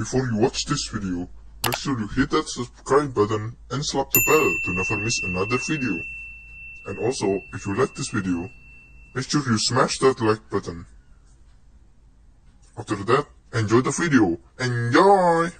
Before you watch this video, make sure you hit that subscribe button and slap the bell to never miss another video. And also, if you like this video, make sure you smash that like button. After that, enjoy the video. Enjoy!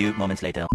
Few moments later.